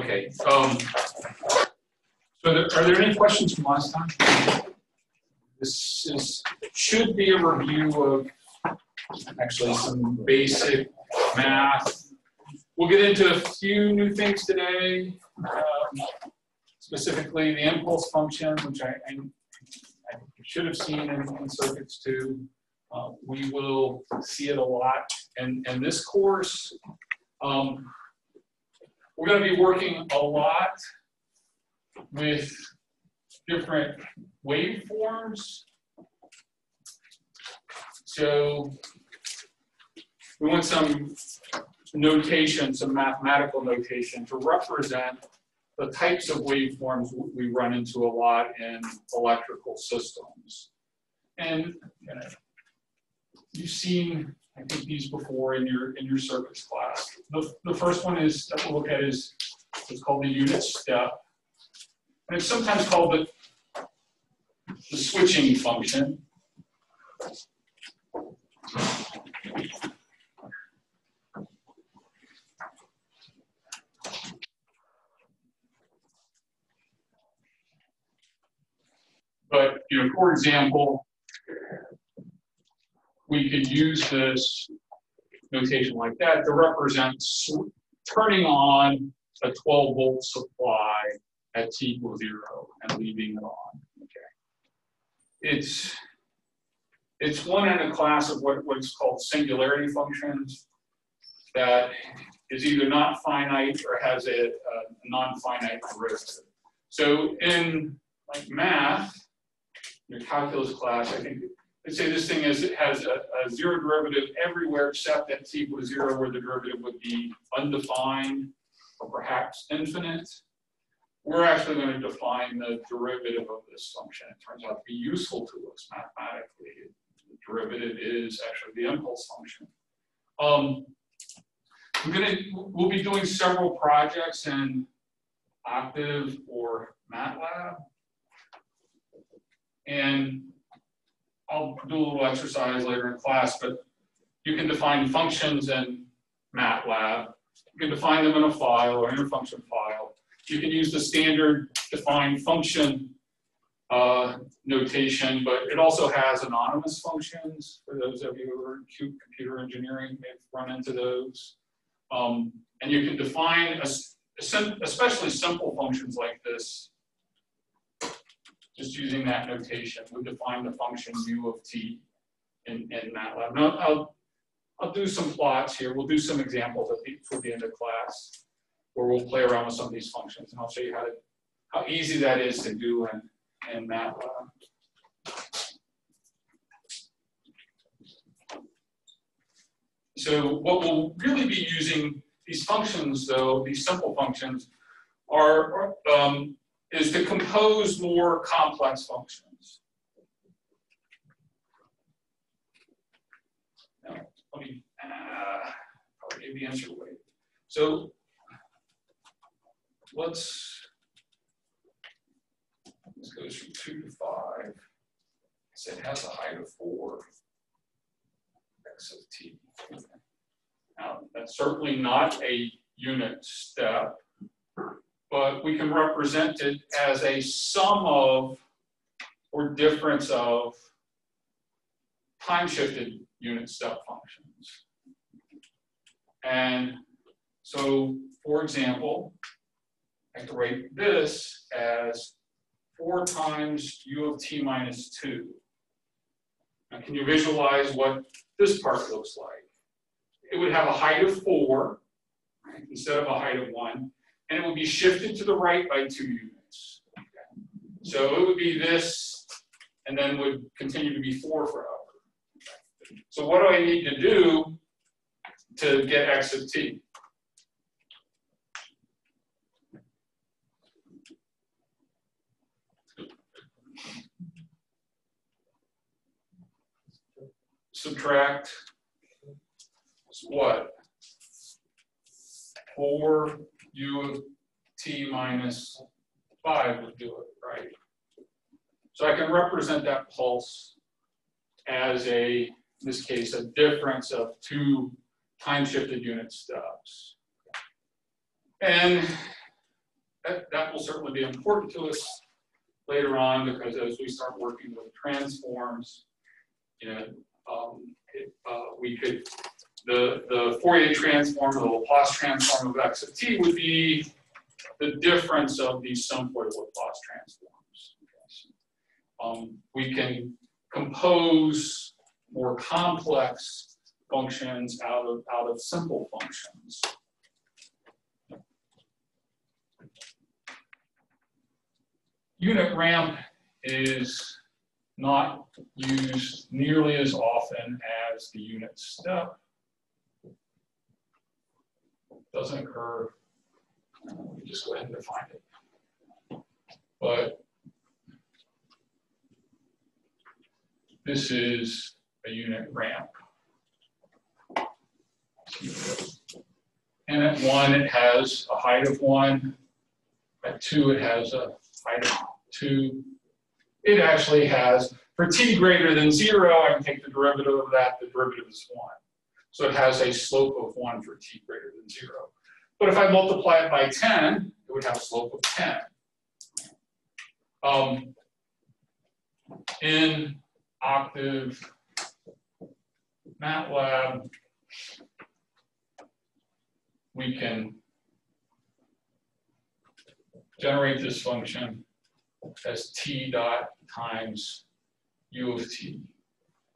Okay, um, so there, are there any questions from last time? This is, should be a review of actually some basic math. We'll get into a few new things today, um, specifically the impulse function, which I, I, I should have seen in, in circuits too. Uh, we will see it a lot in, in this course. Um, we're going to be working a lot with different waveforms. So we want some notation, some mathematical notation to represent the types of waveforms we run into a lot in electrical systems. And you you've seen I think these before in your in your circuits class. The, the first one is that we'll look at is it's called the unit step. And it's sometimes called the, the switching function. But you know, for example, we could use this notation like that to represent turning on a 12 volt supply at t equals zero and leaving it on. Okay. It's it's one in a class of what, what's called singularity functions that is either not finite or has a, a non-finite derivative. So in like math, your calculus class, I think Say this thing is, it has a, a, zero derivative everywhere except at t equals zero where the derivative would be undefined or perhaps infinite. We're actually going to define the derivative of this function. It turns out to be useful to us mathematically. The derivative is actually the impulse function. Um, I'm gonna, we'll be doing several projects in Octave or MATLAB. And I'll do a little exercise later in class, but you can define functions in MATLAB. You can define them in a file or in a function file. You can use the standard defined function uh, notation, but it also has anonymous functions. For those of you who are in computer engineering, may have run into those. Um, and you can define, a, especially simple functions like this, just using that notation, we define the function u of t in, in MATLAB. Now, I'll, I'll do some plots here. We'll do some examples the, for the end of class where we'll play around with some of these functions and I'll show you how to how easy that is to do in, in MATLAB. So what we'll really be using these functions, though, these simple functions, are um, is to compose more complex functions. Now, let me, uh, probably gave the answer away. So let's, this goes from two to five. So it has a height of four, x of t. Now, that's certainly not a unit step but we can represent it as a sum of or difference of time-shifted unit step functions. And so, for example, I can write this as 4 times u of t minus 2. Now, can you visualize what this part looks like? It would have a height of 4 right, instead of a height of 1 and it will be shifted to the right by two units. So it would be this, and then would continue to be four for forever. So what do I need to do to get x of t? Subtract what? 4 u of t minus 5 would do it, right? So I can represent that pulse as a, in this case, a difference of two time-shifted unit steps. And that, that will certainly be important to us later on because as we start working with transforms, you know, um, it, uh, we could, the, the Fourier transform, the Laplace transform of x of t would be the difference of these symptoid Laplace transforms. Um, we can compose more complex functions out of, out of simple functions. Unit ramp is not used nearly as often as the unit step. Doesn't occur. Let me just go ahead and define it. But this is a unit ramp. And at one, it has a height of one. At two, it has a height of two. It actually has, for t greater than zero, I can take the derivative of that, the derivative is one. So it has a slope of one for t greater than zero. But if I multiply it by 10, it would have a slope of 10. Um, in Octave MATLAB, we can generate this function as t dot times u of t.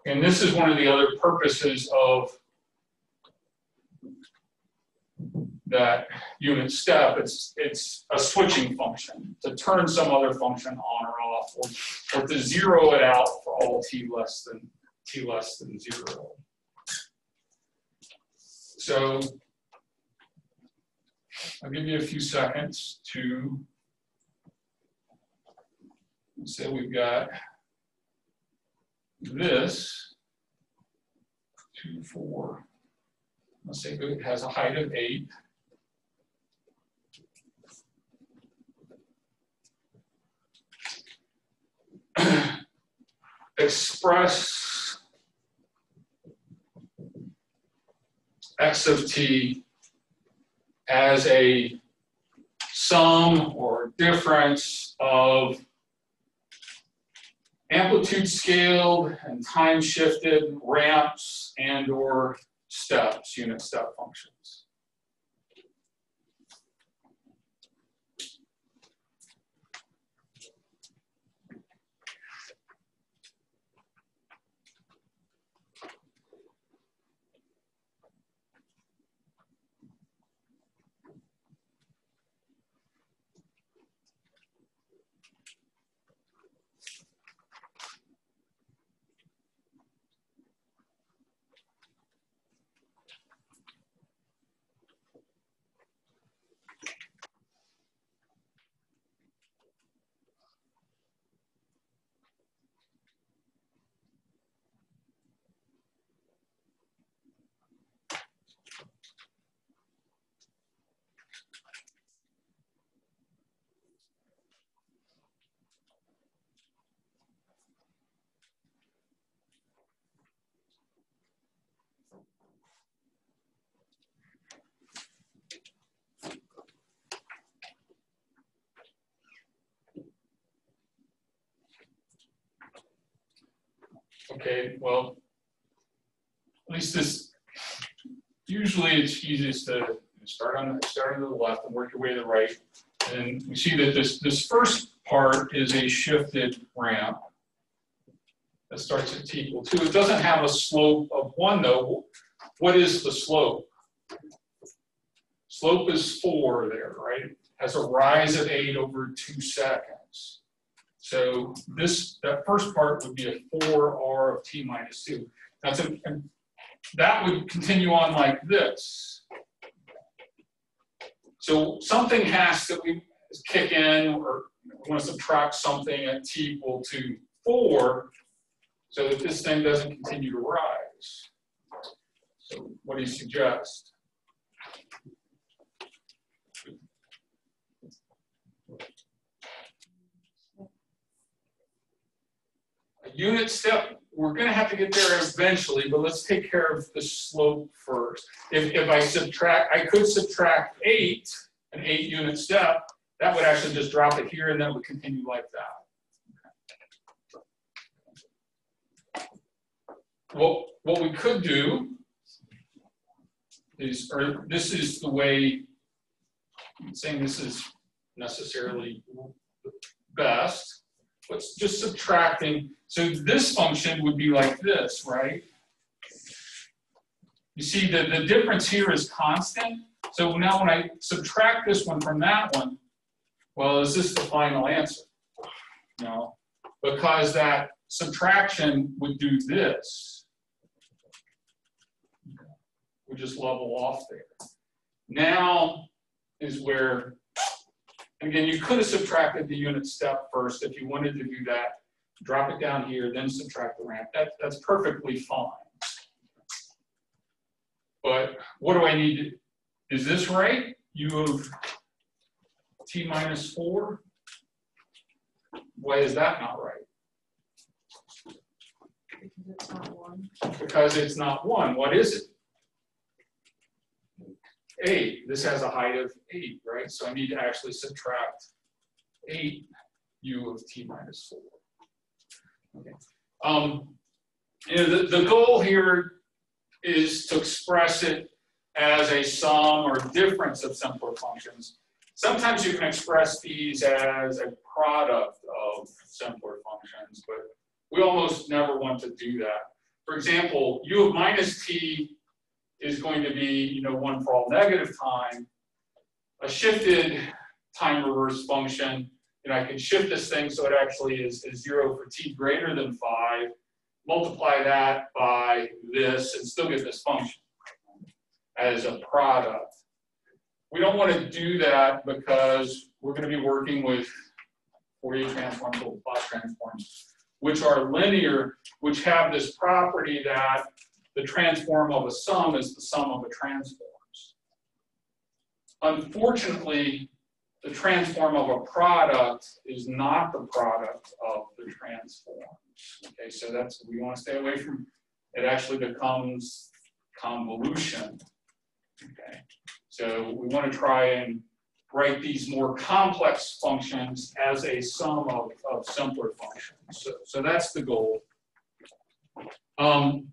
And this is one of the other purposes of that unit step. It's, it's a switching function to turn some other function on or off or, or to zero it out for all t less than t less than zero. So I'll give you a few seconds to say we've got this, two, four, let's say it has a height of eight. Express x of t as a sum or difference of amplitude scaled and time shifted ramps and or steps, unit step functions. Okay, well, at least this, usually it's easiest to start on the, start on the left and work your way to the right. And we see that this, this first part is a shifted ramp that starts at t equal two. It doesn't have a slope of one though. What is the slope? Slope is four there, right? Has a rise of eight over two seconds. So this, that first part would be a 4r of t minus 2. That's a, that would continue on like this. So something has to kick in, or we want to subtract something at t equal to 4 so that this thing doesn't continue to rise. So what do you suggest? Unit step, we're going to have to get there eventually, but let's take care of the slope first. If, if I subtract, I could subtract 8, an 8 unit step, that would actually just drop it here and then it would continue like that. What, what we could do is, or this is the way, I'm saying this is necessarily the best, but just subtracting. So this function would be like this, right? You see the, the difference here is constant. So now when I subtract this one from that one, well, is this the final answer? No, because that subtraction would do this. We just level off there. Now is where, again, you could have subtracted the unit step first if you wanted to do that. Drop it down here, then subtract the ramp. That, that's perfectly fine. But what do I need to, is this right? U of t minus 4? Why is that not right? Because it's not one. Because it's not 1. What is it? 8. This has a height of 8, right? So I need to actually subtract 8 u of t minus 4. Okay. Um, you know, the, the goal here is to express it as a sum or difference of simpler functions. Sometimes you can express these as a product of simpler functions, but we almost never want to do that. For example, u of minus t is going to be, you know, one for all negative time. A shifted time reverse function, know, I can shift this thing so it actually is, is zero for t greater than five, multiply that by this and still get this function as a product. We don't want to do that because we're going to be working with Fourier transforms or Laplace transforms, which are linear, which have this property that the transform of a sum is the sum of the transforms. Unfortunately, the transform of a product is not the product of the transforms. Okay, so that's, we want to stay away from, it actually becomes convolution. Okay, so we want to try and write these more complex functions as a sum of, of simpler functions. So, so that's the goal. Um,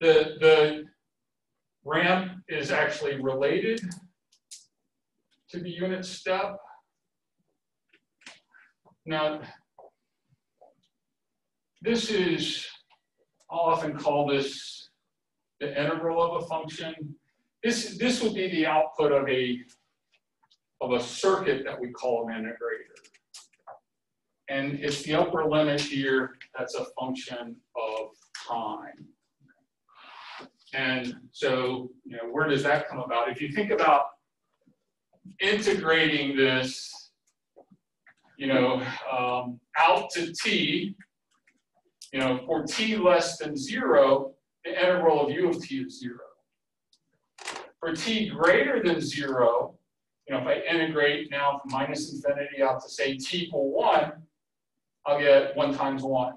the, the ramp is actually related to the unit step. Now, this is, I'll often call this the integral of a function. This, this would be the output of a, of a circuit that we call an integrator. And it's the upper limit here that's a function of time. And so, you know, where does that come about? If you think about integrating this, you know, um, out to t, you know, for t less than zero, the integral of u of t is zero. For t greater than zero, you know, if I integrate now from minus infinity out to say t equal one, I'll get one times one.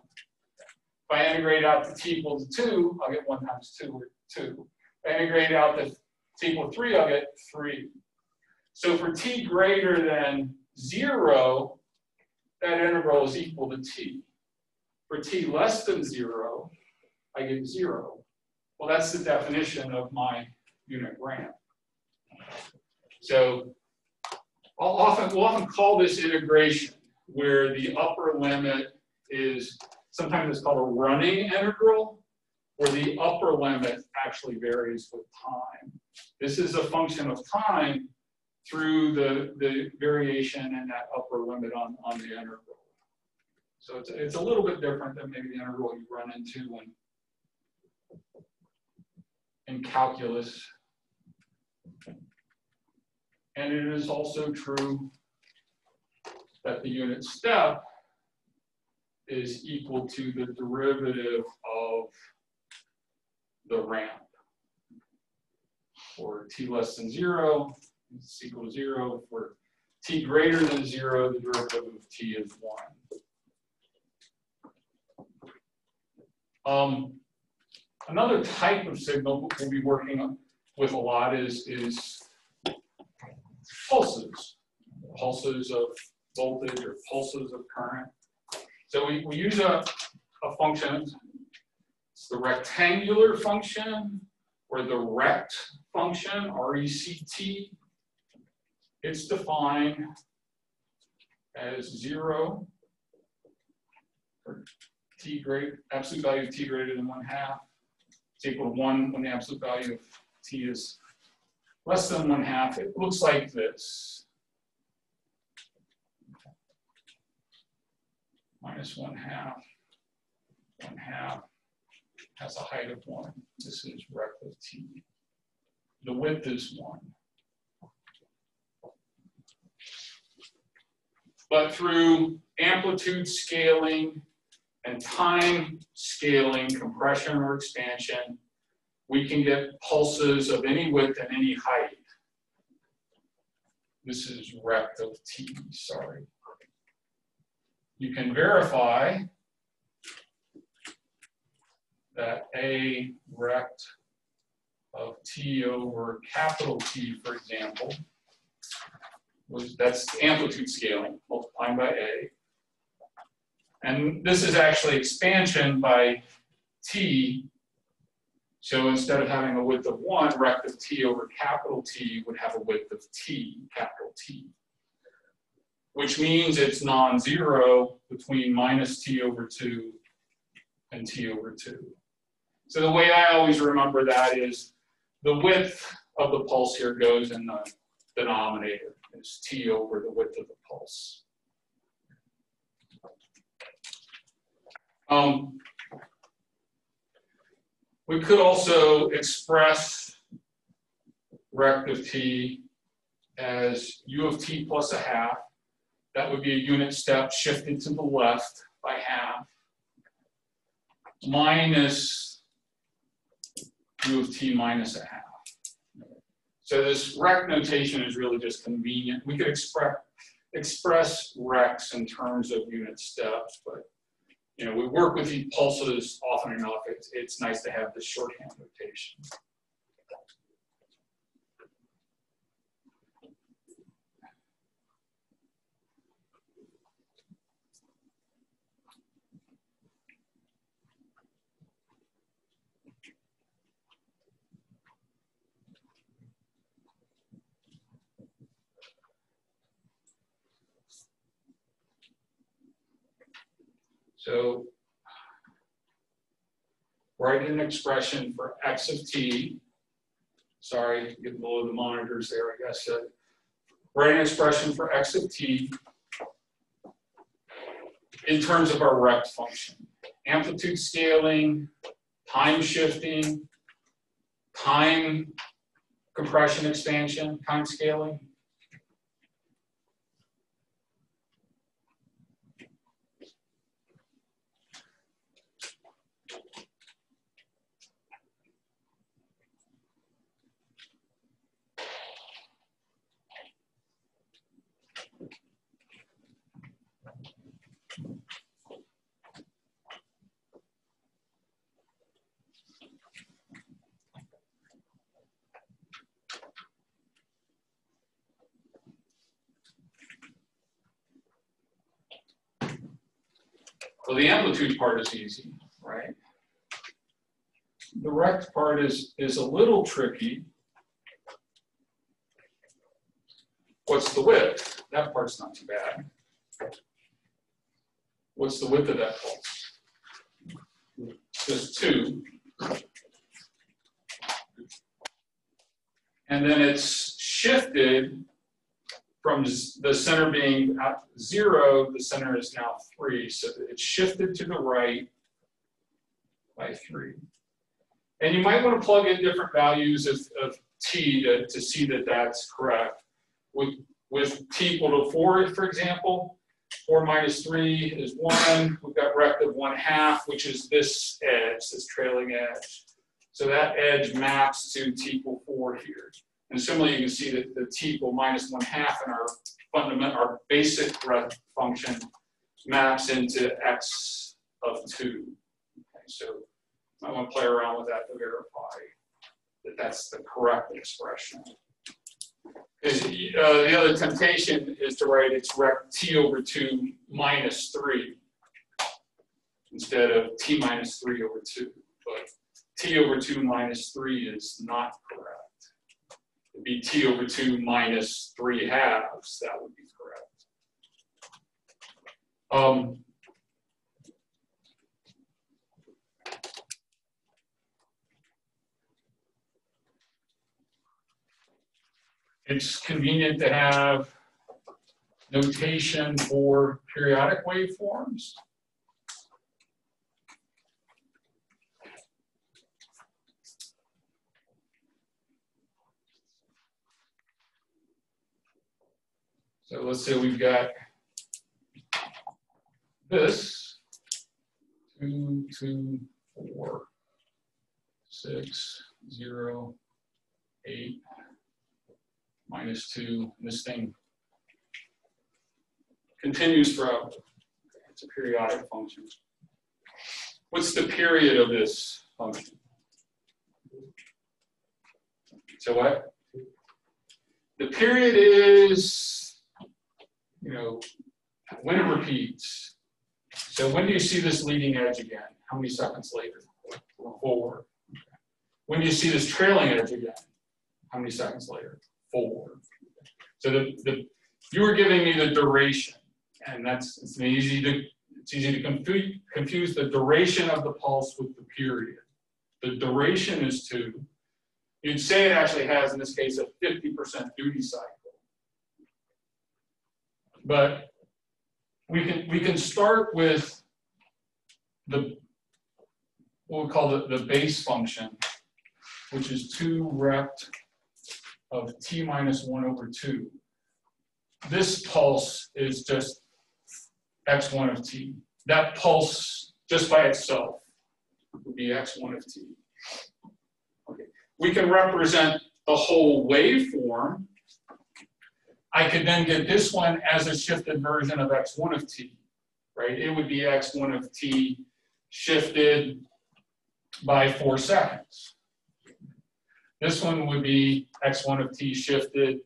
If I integrate out to t equal to two, I'll get one times two, or two. If I integrate out to t equal three, I'll get three. So for t greater than zero, that integral is equal to t. For t less than zero, I get zero. Well, that's the definition of my unit ramp. So I'll often, we'll often call this integration, where the upper limit is, sometimes it's called a running integral, where the upper limit actually varies with time. This is a function of time through the, the variation in that upper limit on, on the integral. So it's, it's a little bit different than maybe the integral you run into when in calculus. And it is also true that the unit step is equal to the derivative of the ramp. For t less than zero, it's equal to zero. For t greater than zero, the derivative of t is one. Um, another type of signal we'll be working with a lot is, is pulses, pulses of voltage or pulses of current. So we, we use a, a function, it's the rectangular function or the rect function, R-E-C-T. It's defined as zero for t great, absolute value of t greater than one half. It's equal to one when the absolute value of t is less than one half. It looks like this. Minus one half, one half has a height of one. This is rect of t. The width is one. But through amplitude scaling and time scaling, compression or expansion, we can get pulses of any width and any height. This is rect of t, sorry. You can verify that A rect of t over capital T, for example, that's amplitude scaling multiplying by A. And this is actually expansion by T. So instead of having a width of one, rect of T over capital T would have a width of T, capital T. Which means it's non-zero between minus T over two and T over two. So the way I always remember that is the width of the pulse here goes in the denominator is t over the width of the pulse. Um, we could also express rect of t as u of t plus a half. That would be a unit step shifted to the left by half minus u of t minus a half. So this rect notation is really just convenient. We could express express recs in terms of unit steps, but you know, we work with these pulses often enough. It's, it's nice to have this shorthand notation. So write an expression for x of t. Sorry, get below the monitors there, I guess. Uh, write an expression for x of t in terms of our rect function. Amplitude scaling, time shifting, time compression expansion, time scaling. Well, the amplitude part is easy, right? The rect part is, is a little tricky. What's the width? That part's not too bad. What's the width of that pulse? Just two. And then it's shifted from the center being at zero, the center is now three. So it's shifted to the right by three. And you might want to plug in different values of, of t to, to see that that's correct. With, with t equal to four, for example, four minus three is one. We've got rect of one half, which is this edge, this trailing edge. So that edge maps to t equal four here. And similarly, you can see that the t equal minus one half in our fundamental, our basic rect function maps into x of two. Okay, so I want to play around with that to verify that that's the correct expression. Because uh, the other temptation is to write it's rect t over 2 minus 3 instead of t minus 3 over 2. But t over 2 minus 3 is not correct. Be t over 2 minus 3 halves. That would be correct. Um, It's convenient to have notation for periodic waveforms. So let's say we've got this, two, two, four, six, zero, eight, minus two, and this thing continues forever. It's a periodic function. What's the period of this function? So what? The period is, you know, when it repeats. So when do you see this leading edge again? How many seconds later? Four. When do you see this trailing edge again? How many seconds later? Four. So the, the you were giving me the duration, and that's it's easy to it's easy to confuse, confuse the duration of the pulse with the period. The duration is two. You'd say it actually has, in this case, a 50% duty cycle. But we can we can start with the what we call the, the base function, which is two rect of t minus 1 over 2. This pulse is just x1 of t. That pulse, just by itself, would be x1 of t. Okay. We can represent the whole waveform. I could then get this one as a shifted version of x1 of t, right? It would be x1 of t shifted by four seconds. This one would be x1 of t shifted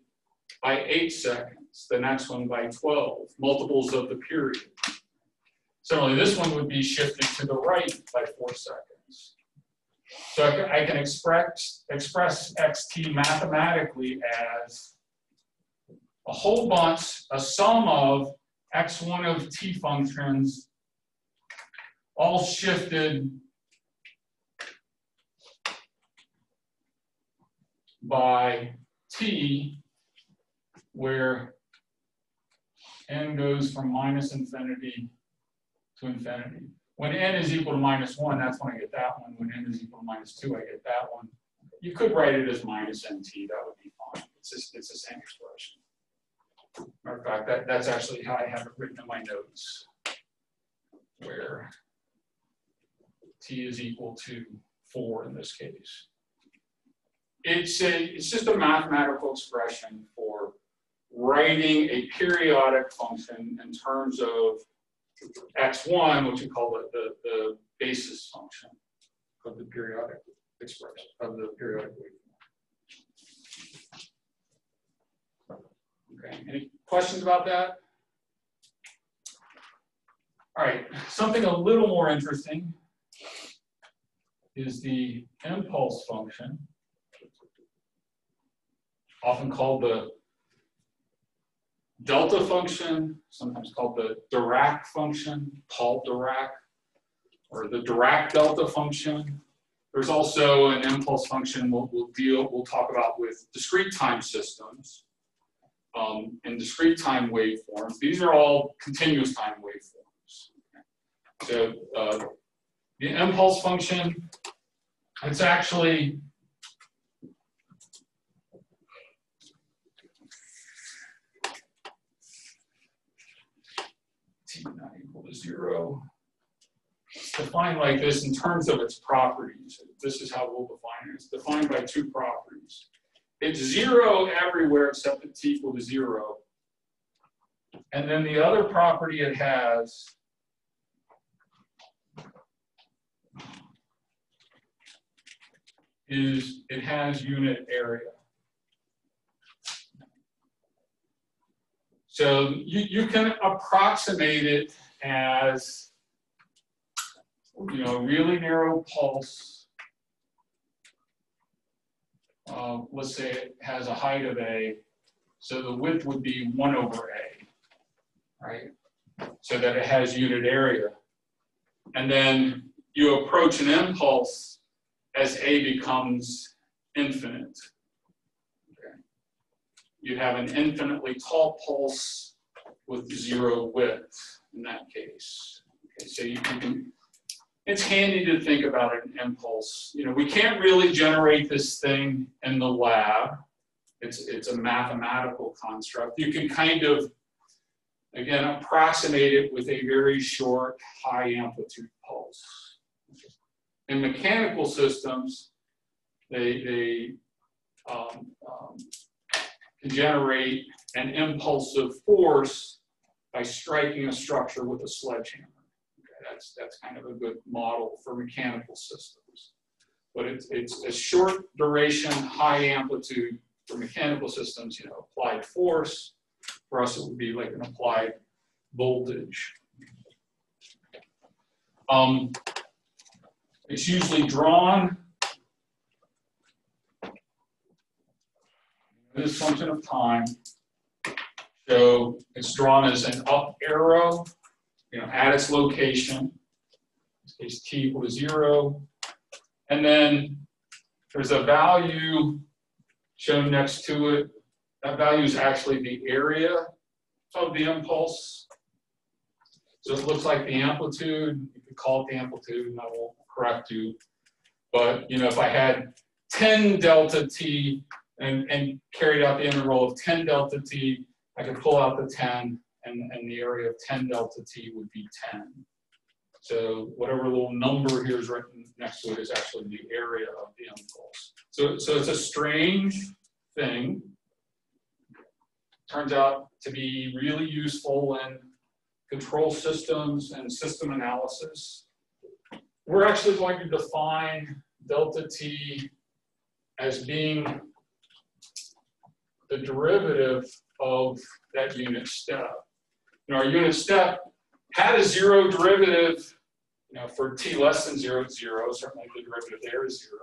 by 8 seconds, the next one by 12, multiples of the period. Similarly, this one would be shifted to the right by 4 seconds. So I can express, express xt mathematically as a whole bunch, a sum of x1 of t functions all shifted by t, where n goes from minus infinity to infinity. When n is equal to minus 1, that's when I get that one. When n is equal to minus 2, I get that one. You could write it as minus nt, that would be fine. It's, just, it's the same expression. Matter of fact, that, that's actually how I have it written in my notes, where t is equal to 4 in this case it's a it's just a mathematical expression for writing a periodic function in terms of x1, which we call the, the, the basis function of the periodic expression of the periodic waveform. Any questions about that? All right, something a little more interesting is the impulse function often called the delta function, sometimes called the Dirac function, Paul Dirac, or the Dirac delta function. There's also an impulse function we'll, we'll deal, we'll talk about with discrete time systems um, discrete time waveforms. These are all continuous time waveforms. So uh, the impulse function, it's actually t not equal to zero. It's defined like this in terms of its properties. This is how we'll define it. It's defined by two properties. It's zero everywhere except it's equal to zero. And then the other property it has is it has unit area. So you, you can approximate it as, you know, really narrow pulse. Uh, let's say it has a height of A, so the width would be one over A, right? So that it has unit area. And then you approach an impulse as A becomes infinite. Okay. You have an infinitely tall pulse with zero width in that case. Okay, so you can, it's handy to think about an impulse. You know, we can't really generate this thing in the lab. It's, it's a mathematical construct. You can kind of, again, approximate it with a very short, high amplitude pulse. In mechanical systems, they, they um, um, can generate an impulsive force by striking a structure with a sledgehammer. That's, that's kind of a good model for mechanical systems. But it's, it's a short duration, high amplitude for mechanical systems, you know, applied force. For us, it would be like an applied voltage. Um, it's usually drawn this function of time. So it's drawn as an up arrow, you know, at its location. In this case, t equal to zero. And then there's a value shown next to it. That value is actually the area of the impulse. So it looks like the amplitude, you could call it the amplitude, and I won't correct you. But you know, if I had 10 delta t and, and carried out the integral of 10 delta t, I could pull out the 10 and, and the area of 10 delta t would be 10. So whatever little number here is written next to it is actually the area of the impulse. So, so it's a strange thing. Turns out to be really useful in control systems and system analysis. We're actually going to define delta t as being the derivative of that unit step. Know, our unit step had a zero derivative, you know, for t less than zero, zero, certainly the derivative there is zero.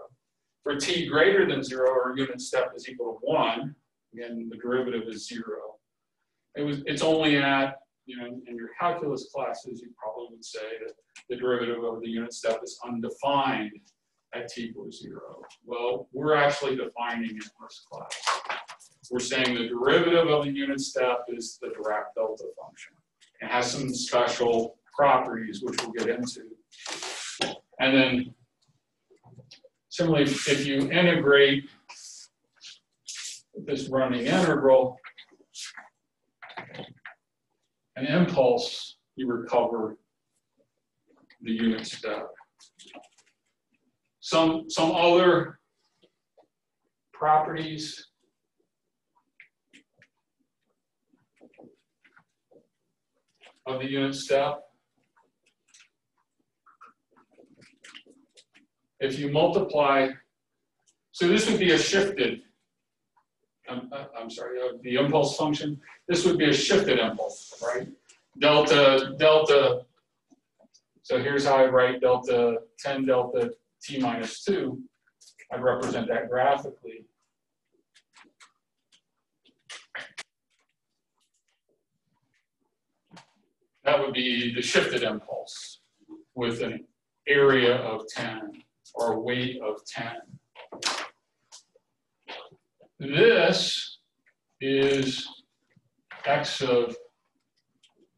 For t greater than zero, our unit step is equal to one, again, the derivative is zero. It was, it's only at, you know, in your calculus classes, you probably would say that the derivative of the unit step is undefined at t equals zero. Well, we're actually defining it in this class. We're saying the derivative of the unit step is the Dirac delta function. It has some special properties, which we'll get into. And then similarly, if you integrate this running integral, an impulse, you recover the unit step. Some, some other properties of the unit step. If you multiply, so this would be a shifted, I'm, I'm sorry, uh, the impulse function. This would be a shifted impulse, right? Delta, delta, so here's how I write delta 10 delta t minus 2. I represent that graphically. That would be the shifted impulse with an area of 10 or a weight of 10. This is x of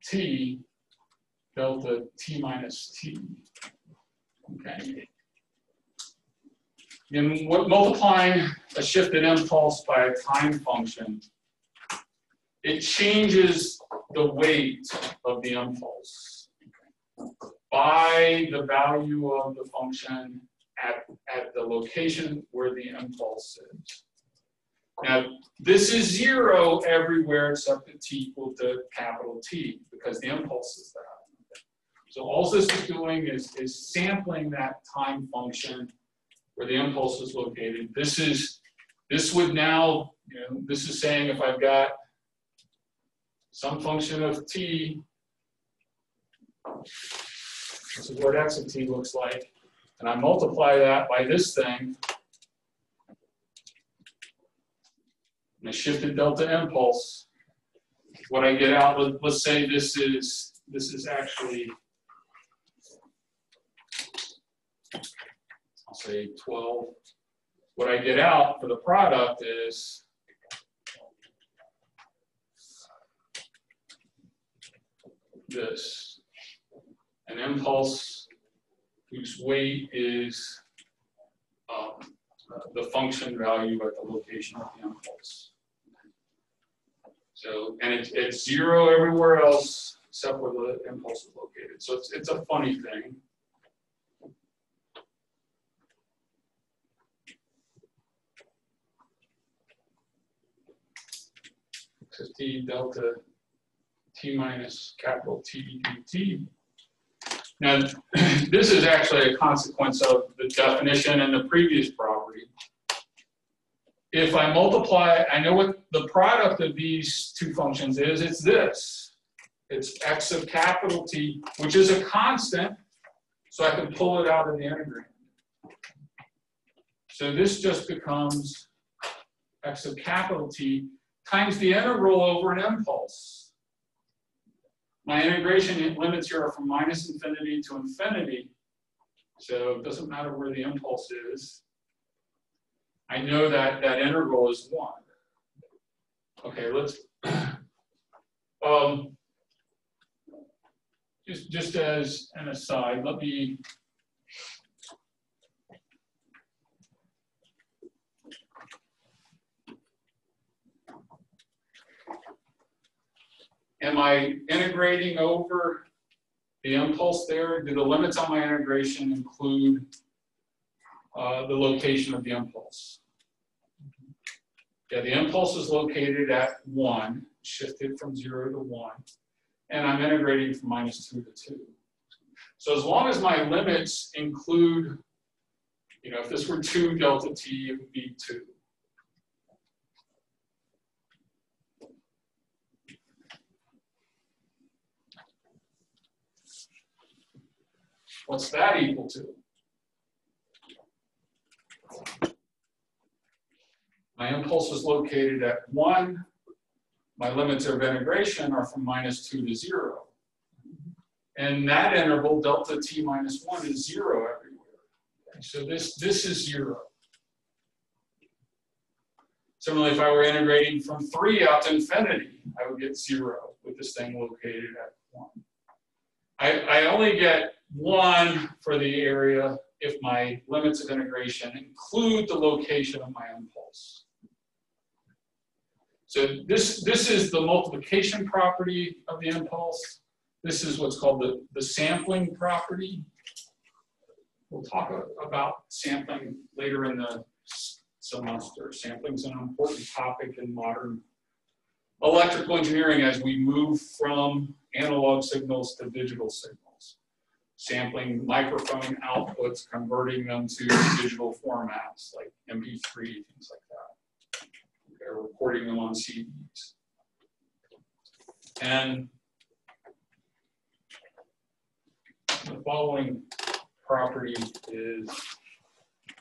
t delta t minus t. Okay. What, multiplying a shifted impulse by a time function, it changes the weight of the impulse by the value of the function at, at the location where the impulse is. Now, this is zero everywhere except at t equal to capital T because the impulse is that. So all this is doing is, is sampling that time function where the impulse is located. This is, this would now, you know, this is saying if I've got some function of t. This is what x of t looks like. And I multiply that by this thing. And I shifted delta impulse. What I get out, let, let's say this is, this is actually, I'll say 12. What I get out for the product is this. An impulse whose weight is um, the function value at the location of the impulse. So, and it's, it's zero everywhere else except where the impulse is located. So it's, it's a funny thing. Delta t minus capital T dt. Now, this is actually a consequence of the definition and the previous property. If I multiply, I know what the product of these two functions is, it's this. It's x of capital T, which is a constant, so I can pull it out of the integrand. So this just becomes x of capital T times the integral over an impulse. My integration limits here are from minus infinity to infinity. So it doesn't matter where the impulse is. I know that that integral is one. Okay, let's, um, just, just as an aside, let me Am I integrating over the impulse there? Do the limits on my integration include uh, the location of the impulse? Yeah, the impulse is located at one, shifted from zero to one, and I'm integrating from minus two to two. So as long as my limits include, you know, if this were two delta t, it would be two. What's that equal to? My impulse is located at one. My limits of integration are from minus two to zero. And that interval, delta t minus one, is zero everywhere. Okay, so this, this is zero. Similarly, if I were integrating from three out to infinity, I would get zero with this thing located at one. I, I only get one for the area if my limits of integration include the location of my impulse. So this, this is the multiplication property of the impulse. This is what's called the, the sampling property. We'll talk about sampling later in the semester. Sampling is an important topic in modern electrical engineering as we move from analog signals to digital signals sampling microphone outputs, converting them to digital formats like MP3, things like that. They're recording them on CDs. And the following property is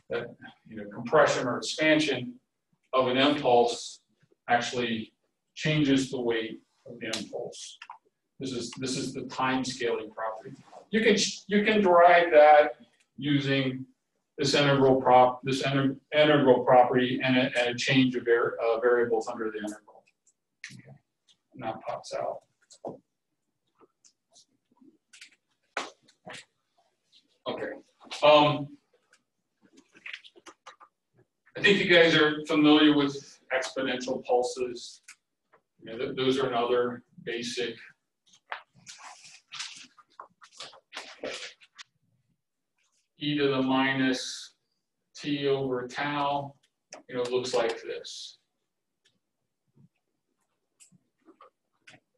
that you know compression or expansion of an impulse actually changes the weight of the impulse. This is this is the time scaling property you can you can derive that using this integral prop this integral property and a, and a change of var uh, variables under the integral. Okay. And that pops out. Okay. Um, I think you guys are familiar with exponential pulses. You know, th those are another basic e to the minus t over tau, you know, looks like this.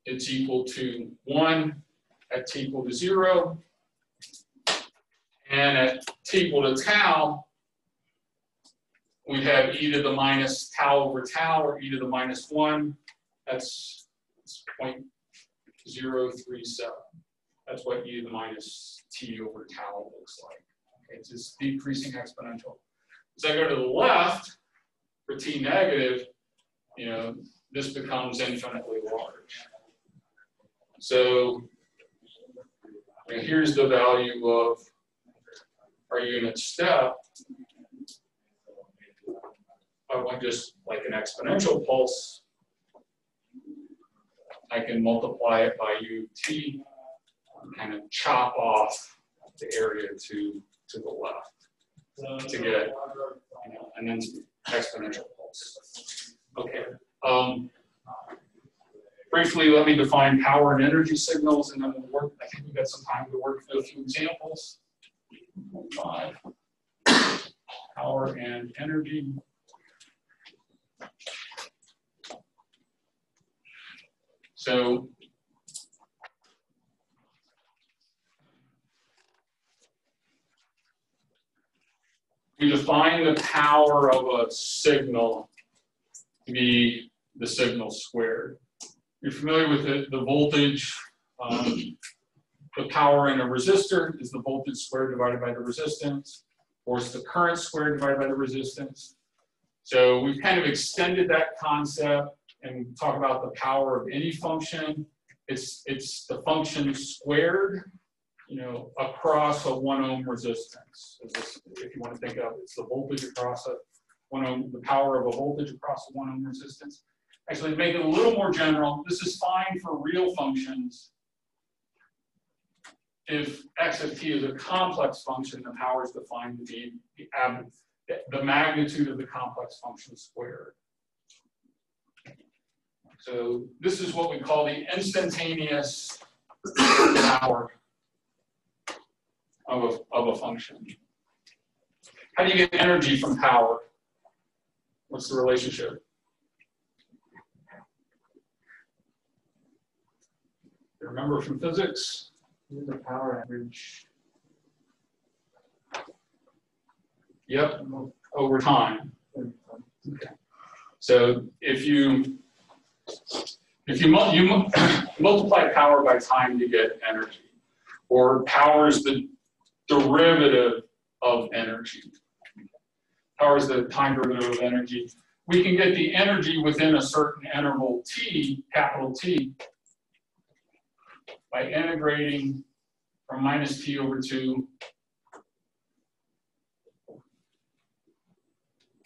It's equal to 1 at t equal to 0. And at t equal to tau, we have e to the minus tau over tau, or e to the minus 1. That's It's 0.037. That's what e to the minus t over tau looks like. It's this decreasing exponential. As I go to the left, for t negative, you know, this becomes infinitely large. So here's the value of our unit step. I want just like an exponential pulse, I can multiply it by ut, kind of chop off the area to, to the left to get, you know, and then exponential pulse. Okay. Um, briefly, let me define power and energy signals, and then we'll work. I think we've got some time to work through a few examples. Five. Power and energy. So we define the power of a signal to be the signal squared. You're familiar with the, the voltage. Um, the power in a resistor is the voltage squared divided by the resistance, or it's the current squared divided by the resistance. So we've kind of extended that concept and talk about the power of any function. It's, it's the function squared you know, across a one ohm resistance. if you want to think of it's the voltage across a one ohm, the power of a voltage across a one ohm resistance. Actually, to make it a little more general, this is fine for real functions. If x of t is a complex function, the power is defined to be the, the magnitude of the complex function squared. So this is what we call the instantaneous power of a, of a function. How do you get energy from power? What's the relationship? You remember from physics? The power average. Yep, over time. Okay. So if you if you, you multiply power by time to get energy, or power is the derivative of energy. Power is the time derivative of energy. We can get the energy within a certain interval t, capital T, by integrating from minus t over 2.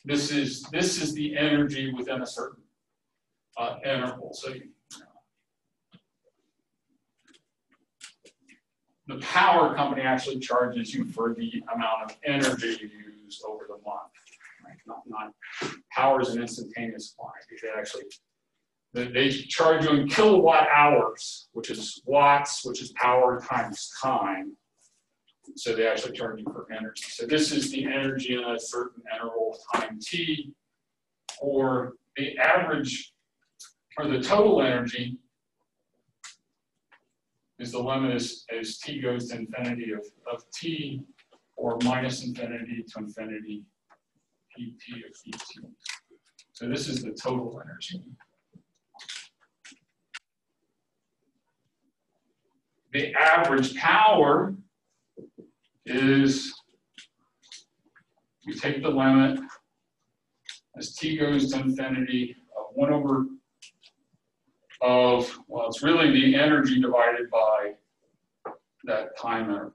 This is, this is the energy within a certain uh, interval. So you, the power company actually charges you for the amount of energy you use over the month. Right? Not, not power is an instantaneous quantity. They actually they charge you in kilowatt hours, which is watts, which is power times time. So they actually charge you for energy. So this is the energy in a certain interval of time t, or the average, or the total energy is the limit as, as t goes to infinity of, of t or minus infinity to infinity pt of et. So this is the total energy. The average power is, we take the limit as t goes to infinity of 1 over of, well, it's really the energy divided by that time interval.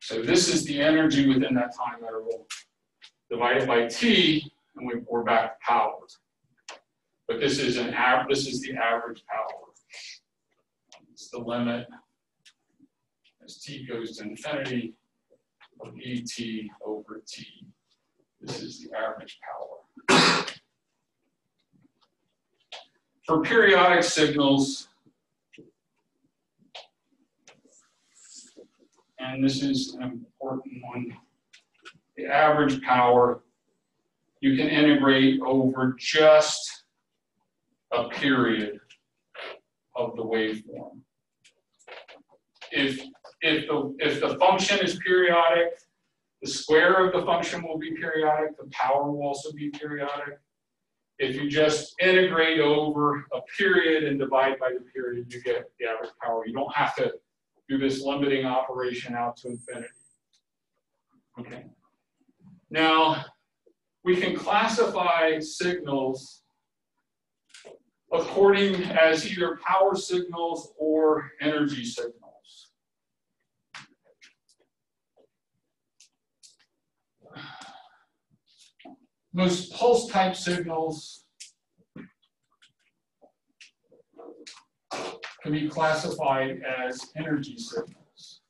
So this is the energy within that time interval divided by t, and we, are back to power. But this is an this is the average power. It's the limit as t goes to infinity of et over t. This is the average power. For periodic signals, and this is an important one, the average power, you can integrate over just a period of the waveform. If, if, the, if the function is periodic, the square of the function will be periodic, the power will also be periodic. If you just integrate over a period and divide by the period, you get the average power. You don't have to do this limiting operation out to infinity. Okay. Now, we can classify signals according as either power signals or energy signals. Most pulse type signals can be classified as energy signals.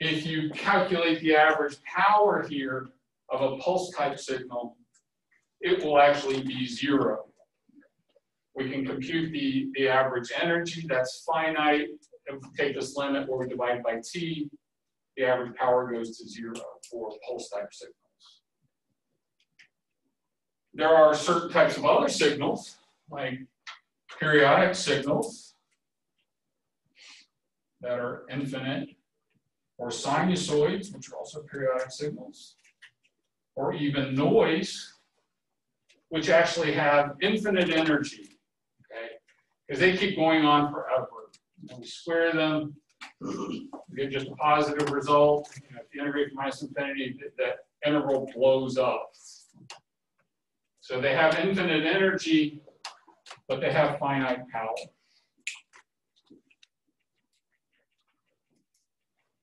If you calculate the average power here of a pulse type signal, it will actually be zero. We can compute the, the average energy, that's finite. If we take this limit where we divide by t, the average power goes to zero for pulse type signals. There are certain types of other signals, like periodic signals that are infinite, or sinusoids, which are also periodic signals, or even noise, which actually have infinite energy, okay? Because they keep going on forever. And we square them, get just a positive result. You know, if you integrate from minus infinity, that integral blows up. So they have infinite energy, but they have finite power.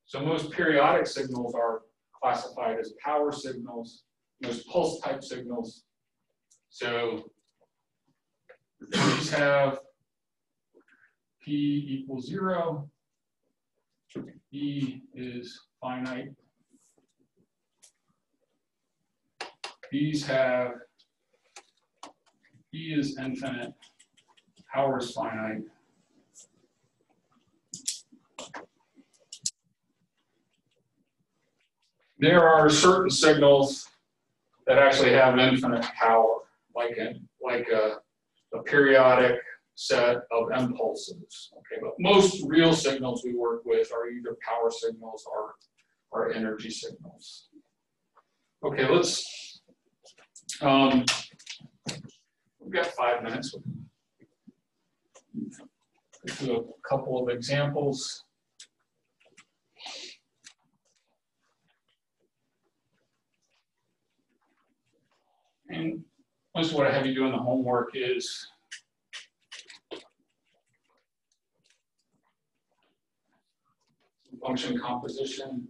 So most periodic signals are classified as power signals, most pulse type signals so these have P equals zero. E is finite. These have E is infinite, power is finite. There are certain signals that actually have infinite power like a, like a, a periodic set of impulses. Okay, but most real signals we work with are either power signals or, or energy signals. Okay, let's, um, we've got five minutes. Let's do a couple of examples. And most what I have you do in the homework is function composition.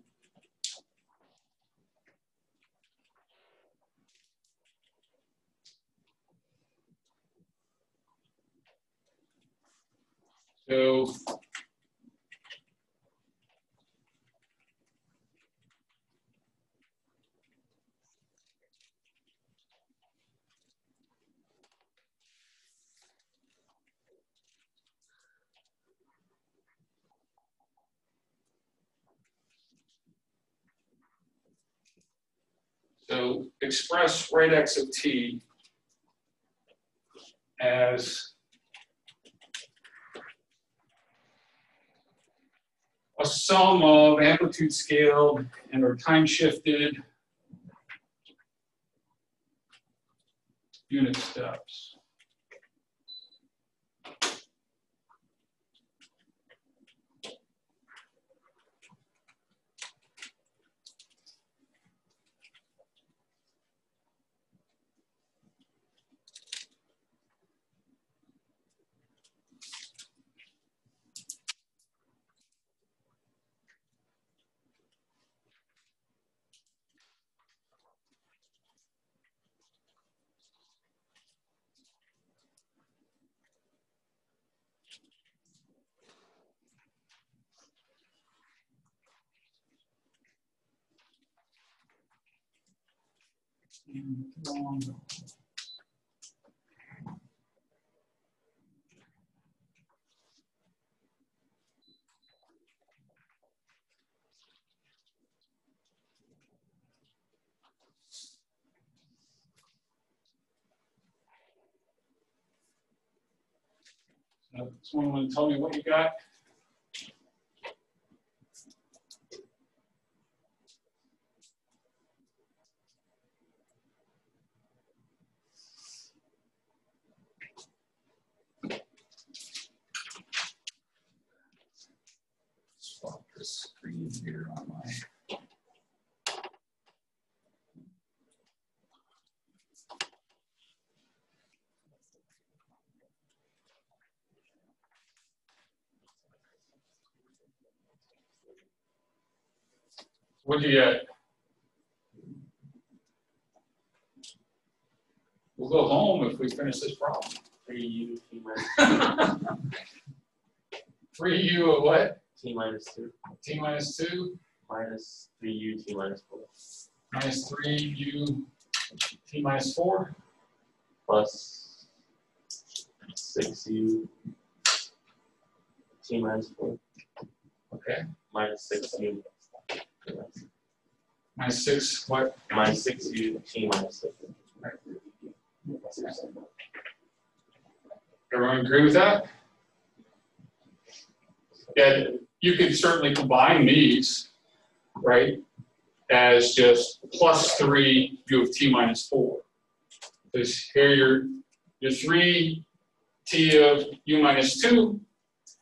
So So express right x of t as a sum of amplitude scaled and or time shifted unit steps. So, someone want to tell me what you got? here on my. Get? We'll go home if we finish this problem. Three U T minus Three U of what? T minus two. T minus two, minus three U T minus four. Minus three U, T minus four, plus six U T minus four. Okay, minus six U minus six, what? minus six U T minus six. Everyone agree with that? Yeah, you could certainly combine these, right? As just plus three U of T minus four. Because here your, your three T of U minus two,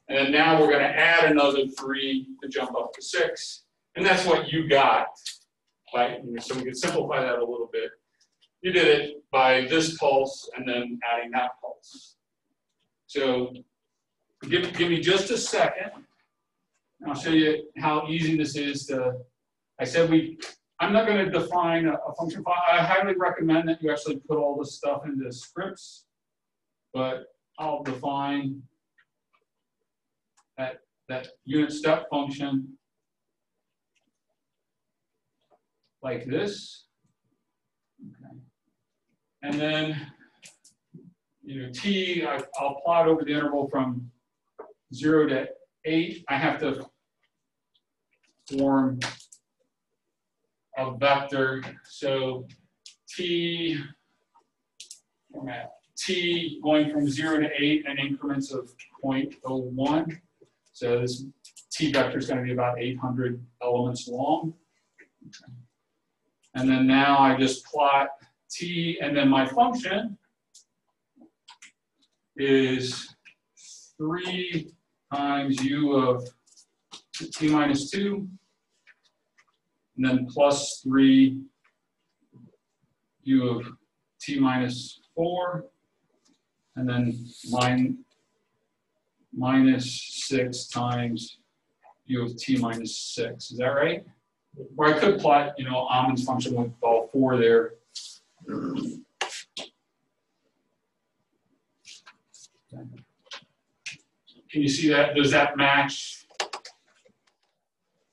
and then now we're gonna add another three to jump up to six. And that's what you got? So we can simplify that a little bit. You did it by this pulse and then adding that pulse. So give, give me just a second. I'll show you how easy this is to, I said we, I'm not gonna define a, a function file. I highly recommend that you actually put all this stuff into scripts. But I'll define that, that unit step function like this. Okay. And then you know, t, I, I'll plot over the interval from zero to eight. I have to form a vector. So t, format, t going from zero to eight in increments of 0.01. So this t vector is going to be about 800 elements long. Okay. And then now I just plot t, and then my function is three times u of t minus two, and then plus three u of t minus four, and then mine minus six times u of t minus six. Is that right? Or I could plot, you know, Amund's function with all four there. Can you see that? Does that match?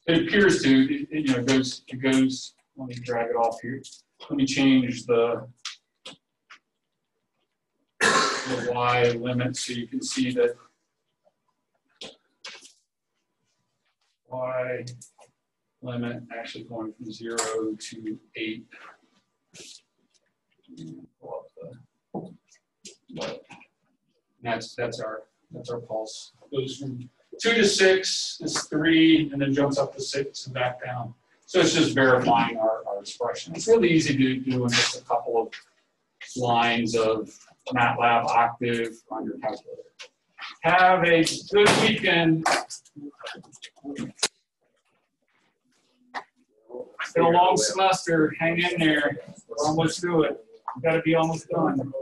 It appears to, it, it, you know, it goes, it goes, let me drag it off here. Let me change the, the y limit so you can see that y limit actually going from zero to eight. That's, that's our, that's our pulse. Goes from two to six is three, and then jumps up to six and back down. So it's just verifying our, our expression. It's really easy to do in just a couple of lines of MATLAB Octave on your calculator. Have a good weekend. It's been a long semester. Hang in there. We're almost through it. We gotta be almost done.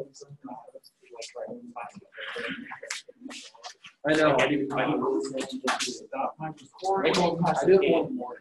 I know, I I didn't, I didn't- didn't. Stop my recording. I didn't want more.